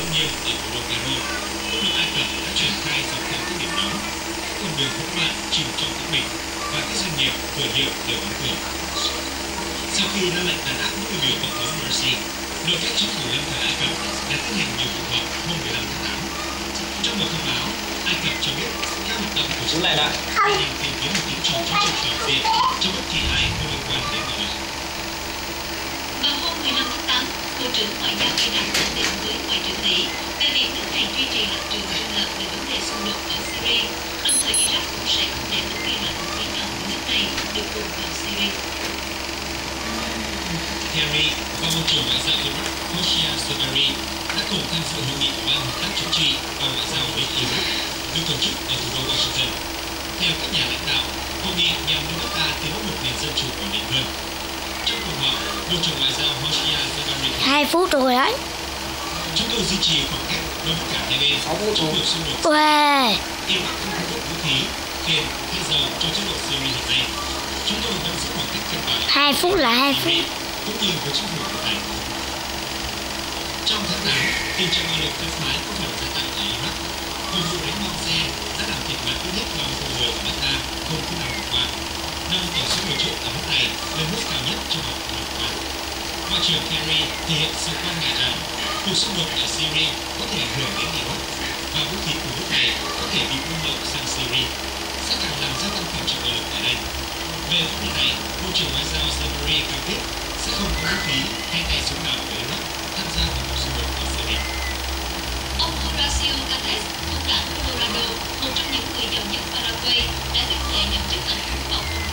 đương nhiên ở thủ đô Cairo, quân đội Ai Cập đã triển khai dọc theo các điểm nóng, các con đường hỗn loạn chìm trong tĩnh mịch và các doanh nghiệp cửa hiệu đều đóng cửa. Sau khi ra lệnh tàn áp những biểu tổng thống Morsi, nội các chính phủ lâm thời Ai Cập đã tiến hành nhiều cuộc họp hôm 15 tháng 8. Trong một thông báo, Ai Cập cho biết các hoạt động của chính phủ nhằm tìm kiếm một tiến trình chính trị toàn diện cho Định với Ngoại trưởng Mỹ về việc nước này duy trì lập trường trung lập về vấn đề xung đột ở Syria, đồng thời Iraq cũng sẽ không để bất kỳ loại vũ khí nào của nước này được cùng vào Syria. Kerry và Bộ trưởng Ngoại giao Iraq Hosea Zebari đã cùng tham dự hội nghị ban hợp tác chính trị và ngoại giao với Iraq được tổ chức ở thủ đô Washington. Theo các nhà lãnh đạo, hội nghị nhằm đưa nước ta tiến một nền dân chủ ổn định hơn. Trong cuộc họp, Bộ trưởng Ngoại giao Zebari khẳng hai phút rồi đấy chúng tôi duy trì khoảng cách với cả hai bên rồi. cuộc xung đột Uầy, Iraq không cung cấp vũ khí, tiền hay dầu cho chế độ Syria hiện nay. Chúng tôi vẫn giữ khoảng cách cân bằng hai phút là hai phút cũng như với chính phủ của này. Trong tháng 8, tình trạng bạo lực tay phái có phần gia tăng ở Iraq. Một vụ đánh bom xe đã làm thiệt mạng ít nhất 30 người ở ta hôm thứ năm vừa qua, nâng tổng số người chết ở nước này lên mức cao nhất trong vòng một năm qua. Ngoại trưởng Kerry thể hiện sự quan ngại rằng cuộc xung đột ở Syria có thể ảnh hưởng đến Iraq và vũ khí của nước này có thể bị buôn lậu sang Syria sẽ càng làm gia tăng tình trạng lực tại đây. Về vấn đề này, Bộ trưởng Ngoại giao Zebari cam kết sẽ không có vũ khí hay tay súng nào của Iraq tham gia vào cuộc xung đột ở Syria. Ông Horacio Cartes, thủ lãnh Colorado, một trong những người giàu nhất Paraguay, đã tuyên thệ nhậm chức tổng thống vào hôm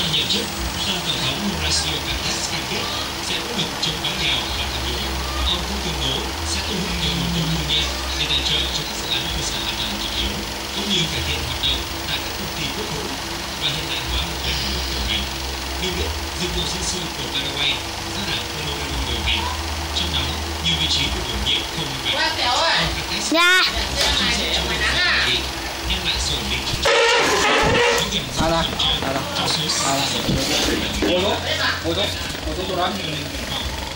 Văn nhậm chức, sau Tổng thống Horacio Cartes cam kết sẽ nỗ lực chống đói nghèo và tham nhũng. Ông cũng tuyên bố sẽ thu hút nhiều nguồn vốn tư nhân để tài trợ cho các dự án cơ sở hạ tầng trọng yếu, cũng như cải thiện hoạt động tại các công ty quốc hữu và hiện đại hóa một cách nước tiểu ngành. Được biết, dịch vụ dân sự của Paraguay do đảng Colorado điều hành, trong đó nhiều vị trí được bổ nhiệm không minh bạch. Ông Cartes Dạ chia sẻ trong một hội nghị đem lại sự ổn định chính trị. Có điểm À là, kiểm tra à là. trong số À là.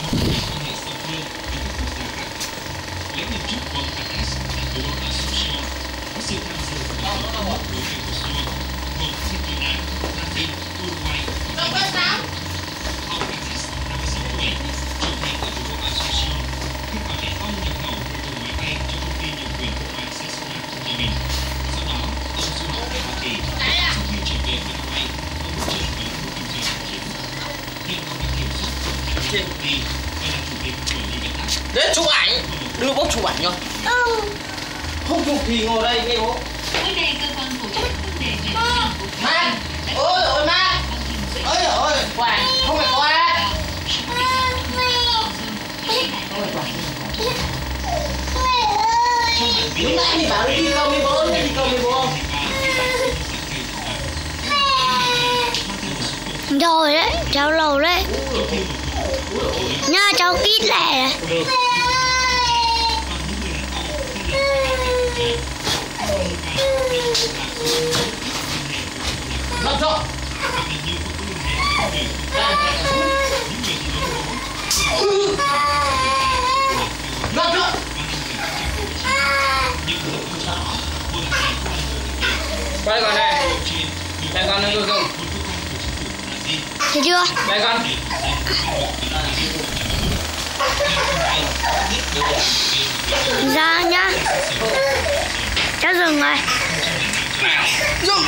Ngồi xuống, ngồi xuống, ngồi xuống chỗ đó. Lễ nhậm chức của ông Cartes tại thủ đô Asunción có sự tham dự của các tổng thống của Mercosur gồm Argentina, Brazil, Uruguay và Mexico. Ông Cartes, 56 tuổi, trưởng thành ở thủ đô Asunción, khi bảo vệ ông nhập khẩu một tàu máy bay cho công ty nhượng quyền thương mại Cessna của nhà mình. Sau đó, ông du học tại Hoa Kỳ. Sau khi trở về Paraguay, ông bước chân vào lĩnh vực kinh doanh tài chính. Hiện ông đang kiểm soát tổng tài chính công ty và là chủ tịch của Libertas. Đến chụp ảnh, đưa bốc chụp ảnh cho. Không. Chụp thì ngồi đây nghe bố. Mới đây, cơ quan phụ trách vấn đề Philippines đã ôi ôi giấy ôi ôi, quả, không phải Trong bản Lúc nãy thì bảo đi công với bố, đi công với bố. Rồi đấy, cháu lâu đấy Nha cháu ít lẻ Làm cho. Làm cho. Quay con này. Đây con lên không? Thấy chưa? Đây con. Ra nhá Cháu dừng rồi Dùng.